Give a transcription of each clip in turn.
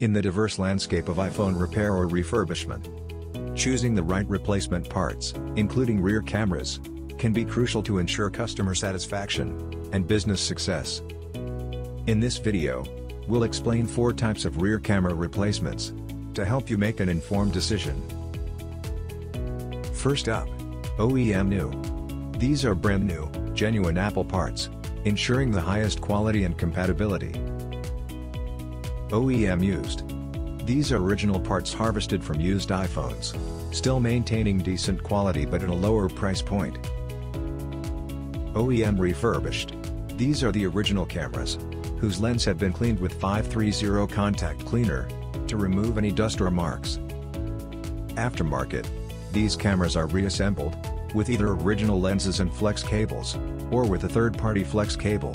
in the diverse landscape of iPhone repair or refurbishment. Choosing the right replacement parts, including rear cameras, can be crucial to ensure customer satisfaction and business success. In this video, we'll explain four types of rear camera replacements to help you make an informed decision. First up, OEM new. These are brand new, genuine Apple parts, ensuring the highest quality and compatibility. OEM used. These are original parts harvested from used iPhones, still maintaining decent quality but at a lower price point. OEM refurbished. These are the original cameras, whose lens have been cleaned with 530 contact cleaner, to remove any dust or marks. Aftermarket. These cameras are reassembled, with either original lenses and flex cables, or with a third-party flex cable.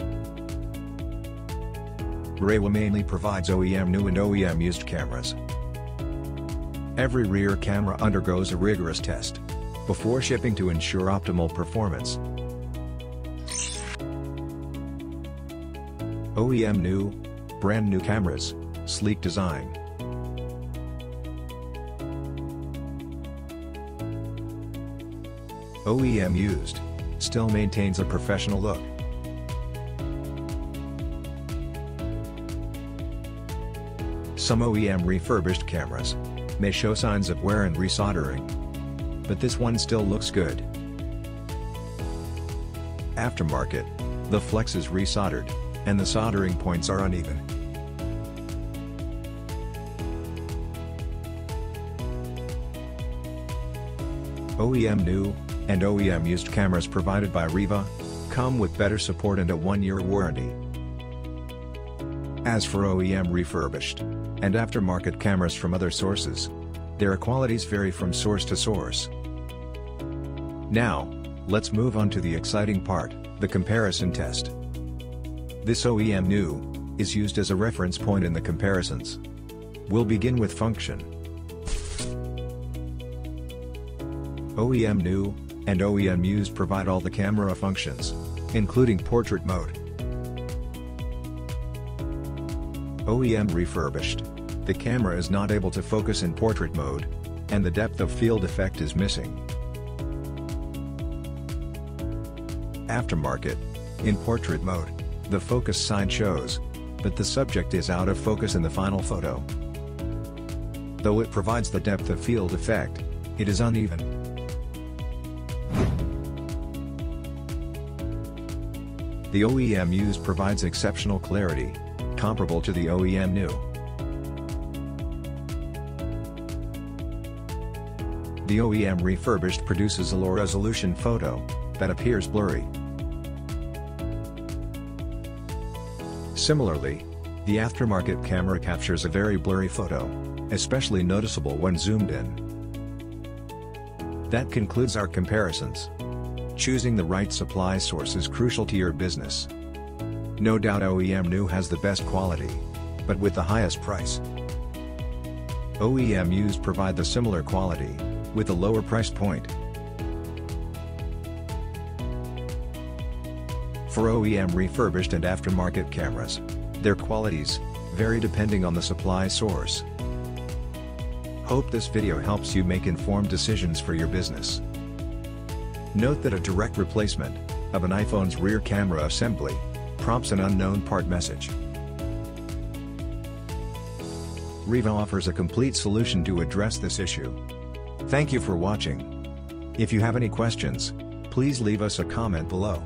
REWA mainly provides OEM new and OEM used cameras. Every rear camera undergoes a rigorous test before shipping to ensure optimal performance. OEM new, brand new cameras, sleek design. OEM used, still maintains a professional look. Some OEM refurbished cameras may show signs of wear and resoldering. But this one still looks good. Aftermarket, the flex is resoldered, and the soldering points are uneven. OEM new, and OEM used cameras provided by REWA come with better support and a one-year warranty. As for OEM refurbished, and aftermarket cameras from other sources, their qualities vary from source to source. Now, let's move on to the exciting part, the comparison test. This OEM new, is used as a reference point in the comparisons. We'll begin with function. OEM new, and OEM used provide all the camera functions, including portrait mode. OEM refurbished. The camera is not able to focus in portrait mode, and the depth of field effect is missing. Aftermarket. In portrait mode, the focus sign shows, but the subject is out of focus in the final photo. Though it provides the depth of field effect, it is uneven. The OEM used provides exceptional clarity, comparable to the OEM new. The OEM refurbished produces a low-resolution photo, that appears blurry. Similarly, the aftermarket camera captures a very blurry photo, especially noticeable when zoomed in. That concludes our comparisons. Choosing the right supply source is crucial to your business. No doubt OEM new has the best quality, but with the highest price. OEM used provide the similar quality, with a lower price point. For OEM refurbished and aftermarket cameras, their qualities vary depending on the supply source. Hope this video helps you make informed decisions for your business. Note that a direct replacement of an iPhone's rear camera assembly prompts an unknown part message. REWA offers a complete solution to address this issue. Thank you for watching. If you have any questions, please leave us a comment below.